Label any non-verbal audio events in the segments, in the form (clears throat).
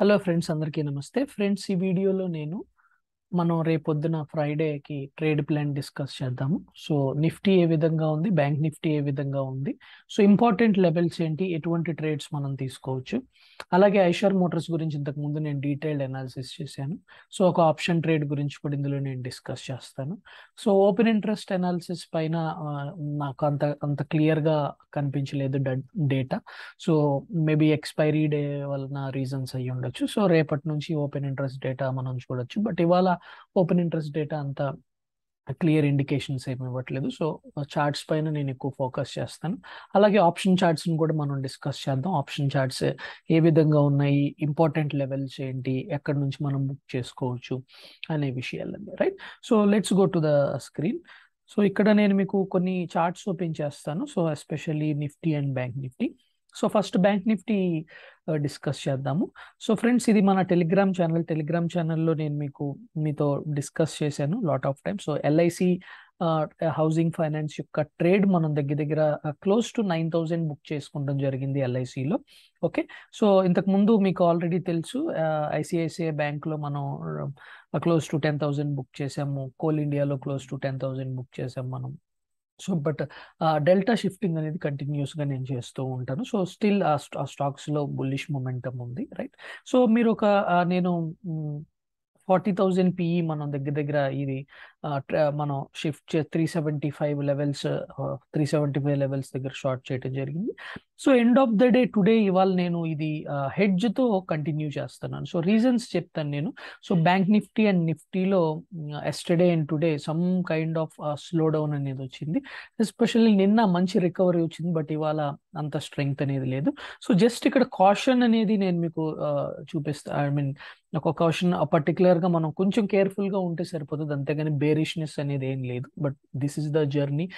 Hello friends అందరికీ నమస్తే. Friends ఈ వీడియోలో నేను మనం రేపొద్దున ఫ్రైడేకి ట్రేడ్ ప్లాన్ డిస్కస్ చేద్దాము. సో నిఫ్టీ ఏ విధంగా ఉంది? బ్యాంక్ నిఫ్టీ ఏ విధంగా ఉంది? సో ఇంపార్టెంట్ లెవెల్స్ ఏంటి? ఎటువంటి ట్రేడ్స్ మనం తీసుకోవచ్చు? అలాగే ఐషర్ మోటార్స్ గురించి ఇంతకు ముందు నేను డీటెయిల్డ్ అనాలిసిస్ చేశాను. సో ఒక ఆప్షన్ ట్రేడ్ గురించి కూడా ఇందులో నేను డిస్కస్ చేస్తాను. సో ఓపెన్ ఇంట్రెస్ట్ అనాలిసిస్ పైన నాకు అంత అంత క్లియర్గా కనిపించలేదు data. So maybe expiry day వలన రీజన్స్ అయ్యి ఉండొచ్చు సో రేపటి నుంచి ఓపెన్ ఇంట్రెస్ట్ డేటా మనం చూడొచ్చు. బట్ ఇవాళ ఓపెన్ ఇంట్రెస్ట్ డేటా అంత క్లియర్ ఇండికేషన్స్ ఏమి ఇవ్వట్లేదు. సో చార్ట్స్ పైన నేను ఎక్కువ ఫోకస్ చేస్తాను. అలాగే ఆప్షన్ చార్ట్స్ని కూడా మనం డిస్కస్ చేద్దాం. ఆప్షన్ చార్ట్స్ ఏ విధంగా ఉన్నాయి? ఇంపార్టెంట్ లెవెల్స్ ఏంటి? ఎక్కడి నుంచి మనం బుక్ చేసుకోవచ్చు? అనే విషయాలన్నీ right? So let's go to the screen. So ఇక్కడ నేను మీకు కొన్ని చార్ట్స్ ఓపెన్ చేస్తాను. So especially Nifty and bank Nifty. So first bank Nifty discuss చేద్దాము. సో ఫ్రెండ్స్ ఇది మన టెలిగ్రామ్ ఛానల్. టెలిగ్రామ్ ఛానల్లో నేను మీకు మీతో డిస్కస్ చేశాను lot of time so LIC housing finance యొక్క ట్రేడ్ మనం దగ్గర దగ్గర close to nine thousand book చేసుకోవడం జరిగింది ఎల్ఐసిలో ఓకే? సో ఇంతకు ముందు మీకు ఆల్రెడీ తెలుసు ఐసిఐసిఐ బ్యాంక్లో మనం close to ten thousand book చేసాము కోల్ ఇండియాలో close to ten thousand book చేసాము మనం. సో బట్ డెల్టా షిఫ్టింగ్ అనేది కంటిన్యూస్గా నేను చేస్తూ ఉంటాను. సో స్టిల్ ఆ స్టాక్స్లో బుల్లిష్ మొమెంటం ఉంది రైట్? సో మీరు ఒక నేను ఫార్టీ థౌజండ్ పిఈ మనం దగ్గర దగ్గర ఇది మనం షిఫ్ట్ చే three seventy five levels three seventy five levels దగ్గర షార్ట్ చేయడం జరిగింది. So end of the day today ఇవాళ నేను ఇది హెడ్జ్తో కంటిన్యూ చేస్తున్నాను. సో రీజన్స్ చెప్తాను నేను. సో బ్యాంక్ నిఫ్టీ అండ్ నిఫ్టీలో yesterday and today some kind of slow down అనేది వచ్చింది. ఎస్పెషల్లీ నిన్న మంచి రికవరీ వచ్చింది బట్ ఇవాళ అంత స్ట్రెంగ్త్ అనేది లేదు. సో జస్ట్ ఇక్కడ కాషన్ అనేది నేను మీకు చూపిస్తా ఐ మీన్ ఒక కాషన్ పర్టికులర్గా మనం కొంచెం కేర్ఫుల్గా ఉంటే సరిపోతుంది. అంతేగాని బేరిష్నెస్ అనేది ఏం లేదు but this is the journey.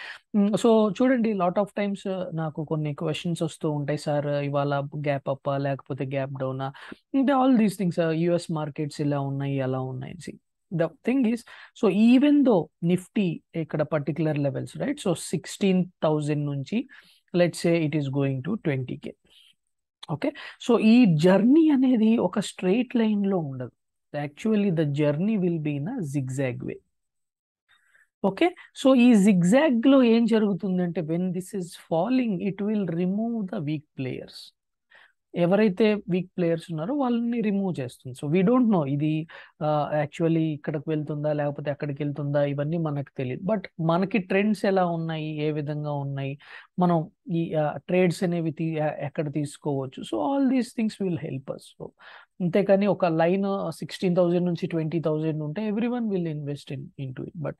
So చూడండి లాట్ ఆఫ్ టైమ్స్ నాకు కొన్ని క్వశ్చన్స్ వస్తూ ఉంటాయి సార్ ఇవాళ గ్యాప్ అప్ లేకపోతే గ్యాప్ డౌనా? అంటే all these things US markets ఇలా ఉన్నాయి అలా ఉన్నాయి the thing is so even though Nifty ఇక్కడ particular levels right? So sixteen thousand నుంచి let's say it is going to twenty K okay? So ఈ జర్నీ అనేది ఒక స్ట్రైట్ లైన్లో ఉండదు. Actually the journey will be in zigzag way. Okay. So ఈ జిగ్జాగ్లో ఏం జరుగుతుందంటే when this is falling it will remove the weak players. ఎవరైతే వీక్ ప్లేయర్స్ ఉన్నారో వాళ్ళని రిమూవ్ చేస్తుంది. So we don't know. ఇది యాక్చువల్లీ ఇక్కడికి వెళ్తుందా లేకపోతే అక్కడికి వెళ్తుందా ఇవన్నీ మనకు తెలియదు బట్ మనకి ట్రెండ్స్ ఎలా ఉన్నాయి ఏ విధంగా ఉన్నాయి మనం ఈ ట్రేడ్స్ అనేవి ఎక్కడ తీసుకోవచ్చు. So all these things will help us. So అంతేకాని ఒక లైన్ సిక్స్టీన్ థౌజండ్ నుంచి ట్వంటీ థౌజండ్ ఉంటే every one will invest in in to it. But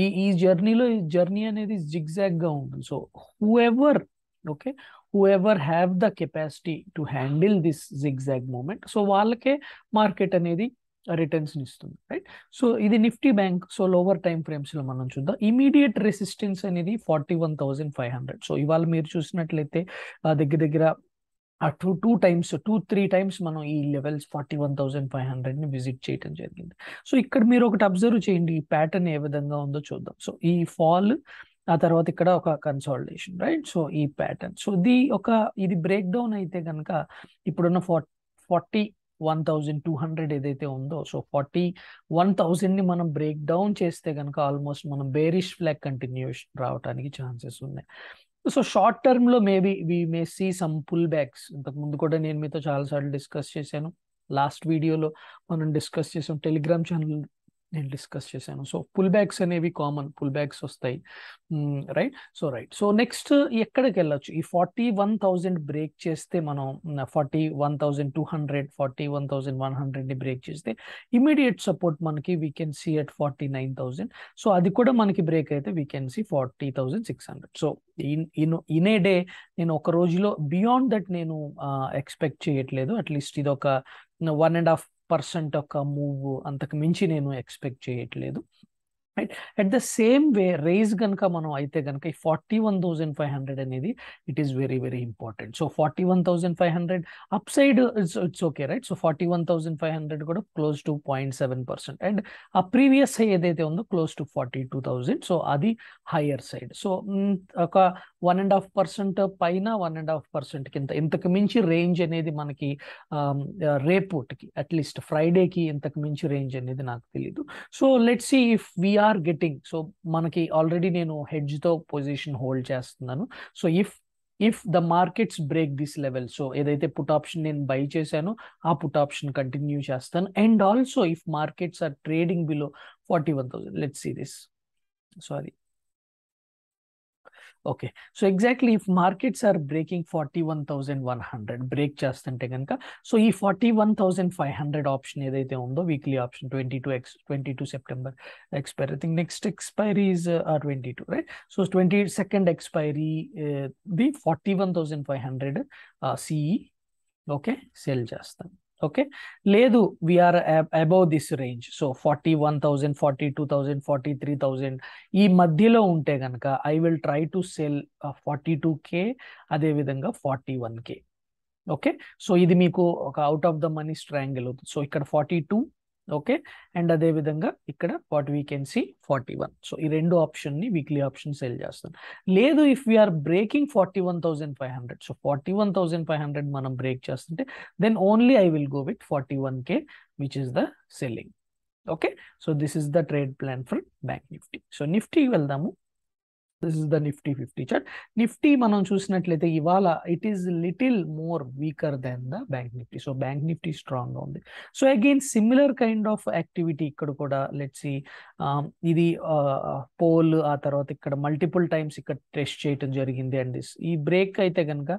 ఈ ఈ జర్నీలో ఈ జర్నీ అనేది జిగ్జాగ్గా ఉంటుంది. So whoever okay whoever have the capacity to handle this zigzag moment so వాళ్ళకే మార్కెట్ అనేది రిటర్న్స్ ఇస్తుంది రైట్ సో ఇది Nifty bank so lower time ఫ్రేమ్స్లో మనం చూద్దాం. ఇమీడియట్ రెసిస్టెన్స్ అనేది forty one thousand five hundred so ఇవాళ మీరు చూసినట్లయితే దగ్గర దగ్గర ఆ two two times two three times మనం ఈ levels forty one thousand five హండ్రెడ్ని visit చేయడం జరిగింది. సో ఇక్కడ మీరు ఒకటి అబ్జర్వ్ చేయండి ఈ ప్యాటర్న్ ఏ విధంగా ఉందో చూద్దాం. సో ఈ ఫాల్ ఆ తర్వాత ఇక్కడ ఒక కన్సాలిడేషన్ రైట్ సో ఈ ప్యాటర్న్. సో ఇది ఒక ఇది బ్రేక్ డౌన్ అయితే కనుక ఇప్పుడున్న far forty one thousand two hundred ఏదైతే ఉందో సో ఫార్టీ వన్ థౌజండ్ని మనం బ్రేక్ డౌన్ చేస్తే కనుక ఆల్మోస్ట్ మనం బేరిష్ ఫ్లాగ్ కంటిన్యూషన్ రావడానికి ఛాన్సెస్ ఉన్నాయి. సో షార్ట్ టర్మ్లో maybe we may see some pull backs. ఇంతకు ముందు కూడా నేను మీతో చాలా సార్లు డిస్కస్ చేశాను. లాస్ట్ వీడియోలో మనం డిస్కస్ చేసాం టెలిగ్రామ్ ఛానల్ నేను డిస్కస్ చేశాను. సో పుల్ బ్యాక్స్ అనేవి కామన్ పుల్ బ్యాక్స్ వస్తాయి. Right? So right. So next ఎక్కడికి వెళ్ళొచ్చు? ఈ ఫార్టీ వన్ థౌజండ్ బ్రేక్ చేస్తే మనం forty one thousand two hundred forty one thousand one హండ్రెడ్ని break చేస్తే ఇమీడియట్ సపోర్ట్ మనకి we can see at forty nine thousand so అది కూడా మనకి బ్రేక్ అయితే we can see forty thousand six hundred. So in in a day నేను ఒక రోజులో beyond that నేను ఎక్స్పెక్ట్ చేయట్లేదు. అట్లీస్ట్ ఇది ఒక వన్ అండ్ హాఫ్ పర్సెంట్ ఒక మూవ్ అంతకు మించి నేను ఎక్స్పెక్ట్ చేయట్లేదు. Right at the same way raise కనుక మనం అయితే కనుక ఈ forty one thousand five hundred అనేది it is very very important so forty one thousand five hundred up side it's it's okay right so forty one thousand five hundred కూడా close to point seven percent and ఆ previous high ఏదైతే ఉందో close to forty two thousand so అది higher side so ఒక one and half percent పైన one and half percent కింద ఇంతకు మించి రేంజ్ అనేది మనకి రేపుకి అట్లీస్ట్ ఫ్రైడేకి ఇంతకు మించి రేంజ్ అనేది నాకు తెలియదు so let see if we're getting so మనకి ఆల్రెడీ నేను హెడ్జ్తో పొజిషన్ హోల్డ్ చేస్తున్నాను. So if if the markets break this level so ఏదైతే పుట్ ఆప్షన్ నేను బై చేశానో ఆ పుట్ ఆప్షన్ కంటిన్యూ చేస్తాను. And also if markets are trading below forty one thousand let see this. అది okay. So exactly if markets are breaking forty one thousand one hundred break చేస్తుంటే కనుక so ఈ forty one thousand five hundred option ఏదైతే ఉందో weekly option twenty two X twenty two September expiry think next expiry is uh, twenty two right so twenty second expiry uh, the forty one thousand five hundred uh, CE okay sell చేస్తాను okay? లేదు we're above this range so forty one thousand forty two thousand forty three thousand ఈ మధ్యలో ఉంటే కనుక I will try to sell forty two K అదేవిధంగా forty one K okay? So ఇది మీకు ఒక out of the money strangle అవుతుంది so ఇక్కడ ఫార్టీ టూ ఓకే అండ్ అదే విధంగా ఇక్కడ what we can see forty one so ఈ రెండు ఆప్షన్ని వీక్లీ ఆప్షన్ సెల్ చేస్తాను. లేదు if we're breaking forty one thousand five hundred so forty one thousand five hundred మనం బ్రేక్ చేస్తుంటే then only I will go with forty one K which is the selling okay so this is the trade plan for bank Nifty so Nifty వెళ్దాము. This is the Nifty fifty chart Nifty మనం చూసినట్లయితే ఇవాళ it is little more weaker than the bank Nifty so bank Nifty స్ట్రాంగ్గా ఉంది. So again similar kind of activity ఇక్కడ కూడా let's um, ఇది uh, పోల్ ఆ తర్వాత ఇక్కడ మల్టిపుల్ టైమ్స్ ఇక్కడ టెస్ట్ చేయటం జరిగింది అండ్ దిస్ ఈ బ్రేక్ అయితే కనుక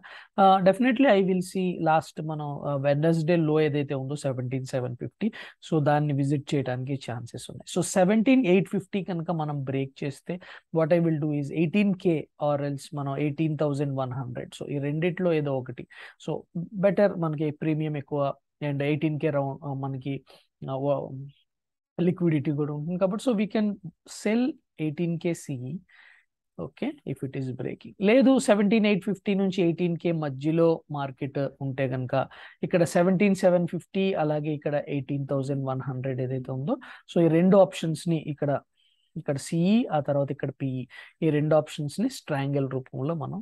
definitely I will see last మనం uh, వెనస్డే లో ఏదైతే ఉందో సెవెంటీన్ సెవెన్ ఫిఫ్టీ సో దాన్ని విజిట్ చేయడానికి ఛాన్సెస్ ఉన్నాయి. సో సెవెంటీన్ ఎయిట్ ఫిఫ్టీ కనుక మనం బ్రేక్ చేస్తే what I will do is eighteen K or else మనం eighteen thousand one hundred so ఈ రెండిట్లో ఏదో ఒకటి. సో బెటర్ మనకి ప్రీమియం ఎక్కువ అండ్ ఎయిటీన్ కే రౌండ్ మనకి లిక్విడిటీ కూడా ఉంటుంది కాబట్టి so we can sell eighteen K CE okay if it is breaking లేదు సెవెంటీన్ ఎయిట్ ఫిఫ్టీ నుంచి ఎయిటీన్ కే మధ్యలో మార్కెట్ ఉంటే కనుక ఇక్కడ సెవెంటీన్ సెవెన్ ఫిఫ్టీ అలాగే ఇక్కడ ఎయిటీన్ థౌజండ్ వన్ హండ్రెడ్ ఏదైతే ఉందో సో ఈ రెండు ఆప్షన్స్ని ఇక్కడ ఇక్కడ సిఈ ఆ తర్వాత ఇక్కడ పిఈ ఈ రెండు ఆప్షన్స్ని స్ట్రాంగిల్ రూపంలో మనం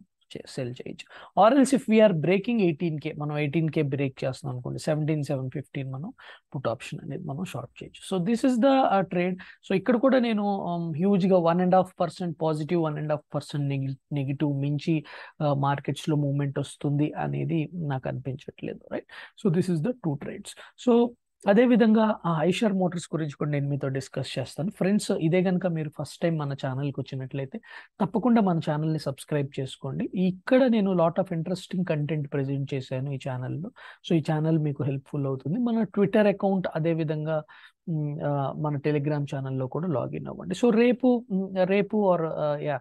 సెల్ చేయొచ్చు. Or else if we're breaking eighteen K మనం ఎయిటీన్ కే బ్రేక్ చేస్తున్నాం అనుకోండి సెవెంటీన్ సెవెన్ ఫిఫ్టీన్ మనం పుట్ ఆప్షన్ అనేది మనం షార్ట్ చేయొచ్చు. So this is the trade so ఇక్కడ కూడా నేను హ్యూజ్గా one and half percent positive one and half percent negative మించి uh, మార్కెట్స్లో మూమెంట్ వస్తుంది అనేది నాకు అనిపించట్లేదు right so this is the two trades so అదేవిధంగా ఆ ఐషర్ మోటార్స్ గురించి కూడా నేను మీతో డిస్కస్ చేస్తాను. ఫ్రెండ్స్ ఇదే కనుక మీరు ఫస్ట్ టైం మన ఛానల్కి వచ్చినట్లయితే తప్పకుండా మన ఛానల్ని సబ్స్క్రైబ్ చేసుకోండి. ఇక్కడ నేను lot of interesting content present చేశాను ఈ ఛానల్లో. సో ఈ ఛానల్ మీకు హెల్ప్ఫుల్ అవుతుంది. మన ట్విట్టర్ అకౌంట్ అదేవిధంగా మన టెలిగ్రామ్ ఛానల్లో కూడా లాగిన్ అవ్వండి. సో రేపు రేపు ఆర్ యా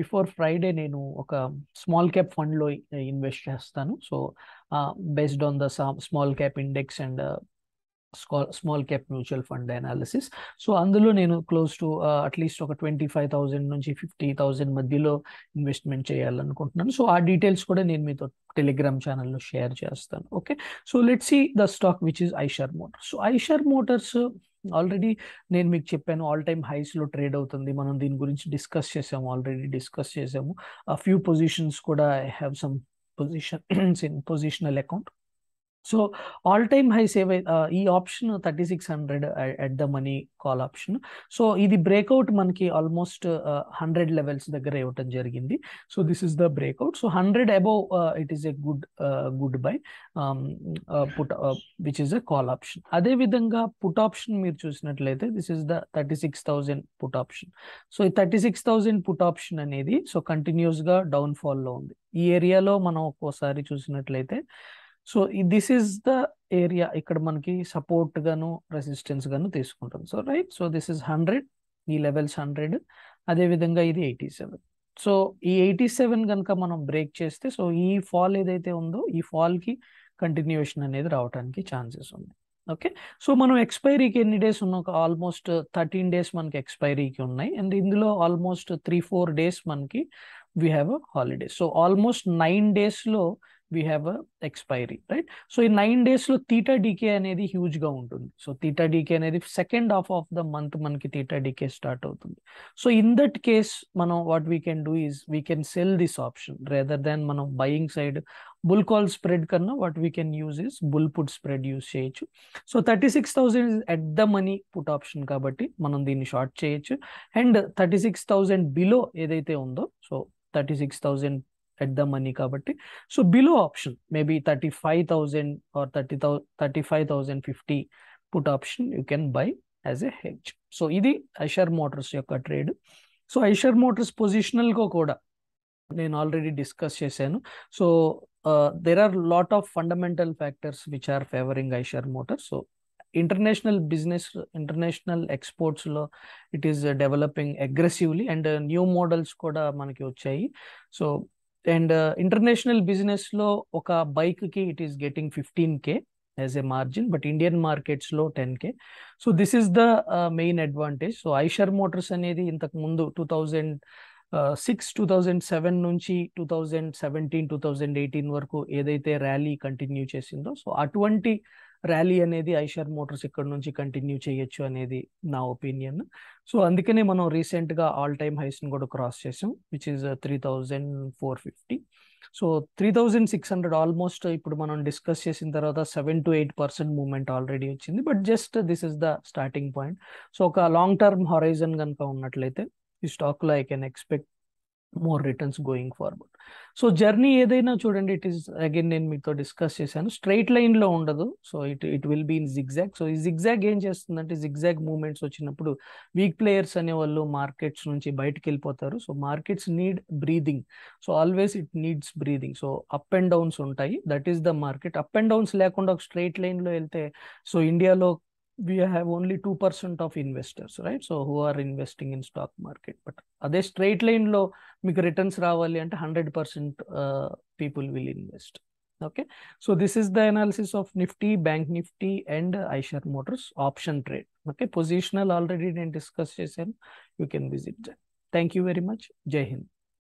బిఫోర్ ఫ్రైడే నేను ఒక స్మాల్ క్యాప్ ఫండ్లో ఇన్వెస్ట్ చేస్తాను. So based on the small cap index and small cap mutual fund analysis. So అందులో నేను క్లోజ్ టు అట్లీస్ట్ ఒక ట్వంటీ ఫైవ్ థౌజండ్ నుంచి ఫిఫ్టీ థౌజండ్ మధ్యలో ఇన్వెస్ట్మెంట్ చేయాలనుకుంటున్నాను. సో ఆ డీటెయిల్స్ కూడా నేను మీతో టెలిగ్రామ్ ఛానల్లో షేర్ చేస్తాను. Okay? So let see the stock which is Eicher Motors. So Eicher Motors already నేను మీకు చెప్పాను ఆల్ టైమ్ హైస్లో ట్రేడ్ అవుతుంది. మనం దీని గురించి డిస్కస్ చేసాము ఆల్రెడీ డిస్కస్ చేసాము. ఆ ఫ్యూ పొజిషన్స్ కూడా I have some position (clears throat) in positional account. So all time highs ఏవై ఈ option thirty six hundred at the money call option. So ఇది బ్రేక్అవుట్ మనకి ఆల్మోస్ట్ హండ్రెడ్ లెవెల్స్ దగ్గర ఇవ్వటం జరిగింది. So this is the breakout. So hundred above it is a good good buy put which is a call option. అదే విధంగా put option మీరు చూసినట్లయితే this is the thirty six thousand put option. So ఈ thirty six thousand put option అనేది so కంటిన్యూస్గా down ఫాల్లో ఉంది. ఈ ఏరియాలో మనం ఒక్కోసారి చూసినట్లయితే so this is the area ఇక్కడ మనకి సపోర్ట్ గాను రెసిస్టెన్స్ గాను తీసుకుంటుంది. So right? So this is hundred ఈ లెవెల్స్ హండ్రెడ్. అదేవిధంగా ఇది ఎయిటీ సెవెన్. సో ఈ ఎయిటీ సెవెన్ కనుక మనం బ్రేక్ చేస్తే సో ఈ ఫాల్ ఏదైతే ఉందో ఈ ఫాల్కి కంటిన్యూషన్ అనేది రావడానికి ఛాన్సెస్ ఉంది. ఓకే? సో మనం ఎక్స్పైరీకి ఎన్ని డేస్ ఉన్నా? ఒక ఆల్మోస్ట్ థర్టీన్ డేస్ మనకి ఎక్స్పైరీకి ఉన్నాయి. అండ్ ఇందులో ఆల్మోస్ట్ త్రీ ఫోర్ డేస్ మనకి we have a holiday so almost nine డేస్లో we have a expiry right so ఈ నైన్ డేస్లో తీటా డీకే అనేది హ్యూజ్గా ఉంటుంది. సో తీటా డీకే అనేది second half of the month మనకి తీటా డీకే స్టార్ట్ అవుతుంది. సో ఇన్ దట్ కేస్ మనం what we can do is we can sell this option rather than మనం buying side bull call spread కన్నా what we can use is bull put spread use చేయొచ్చు. So thirty six thousand at the money put option కాబట్టి మనం దీన్ని short చేయొచ్చు. And thirty six thousand below ఏదైతే ఉందో so thirty six thousand at the money కాబట్టి. So below option maybe thirty five thousand or thirty thou thirty five thousand fifty put option you can buy as a hedge so ఇది Eicher Motors యొక్క trade so Eicher Motors పొజిషనల్గా కూడా నేను already discuss చేశాను. So there are lot of fundamental factors which are favouring Eicher Motors so international business international ఎక్స్పోర్ట్స్లో it is developing aggressively and new models కూడా మనకి వచ్చాయి. So and international బిజినెస్లో ఒక బైక్కి it is getting fifteen K as a margin but Indian మార్కెట్స్లో ten K so this is the main advantage so Eicher Motors అనేది ఇంతకు ముందు two thousand six two thousand seven నుంచి two thousand seventeen two thousand eighteen వరకు ఏదైతే rally continue చేసిందో so అటువంటి rally అనేది ఐషర్ మోటార్స్ ఇక్కడ నుంచి కంటిన్యూ చేయొచ్చు అనేది నా ఒపీనియన్. సో అందుకనే మనం రీసెంట్గా ఆల్ టైమ్ హైస్ని కూడా క్రాస్ చేసాం which is three thousand four fifty. So three thousand six hundred almost ఇప్పుడు మనం డిస్కస్ చేసిన తర్వాత seven to eight percent movement already వచ్చింది. But just this is the starting point. So ఒక లాంగ్ టర్మ్ హొరైజన్ కనుక ఉన్నట్లయితే ఈ స్టాక్లో I can expect more returns going forward so journey ఏదైనా చూడండి ఇట్ ఈస్ అగైన్ నేను మీతో డిస్కస్ చేశాను. స్ట్రైట్ లైన్లో ఉండదు. So it it will be in zigzag so ఈ జిగ్జాగ్ ఏం చేస్తుందంటే జిగ్జాగ్ మూమెంట్స్ వచ్చినప్పుడు వీక్ ప్లేయర్స్ అనేవాళ్ళు మార్కెట్స్ నుంచి బయటకు వెళ్ళిపోతారు. So markets need breathing so always it needs breathing so up and downs ఉంటాయి. That is the market up and downs లేకుండా ఒక స్ట్రైట్ లైన్లో వెళ్తే సో ఇండియాలో we have only 2% of investors, right? So who are investing in stock market. But అదే straight లైన్లో మీకు returns రావాలి అంటే hundred percent people will invest okay so this is the analysis of Nifty bank Nifty and Eicher Motors option trade okay positional already నేను discuss చేశాను. You can visit thank you very much Jai Hind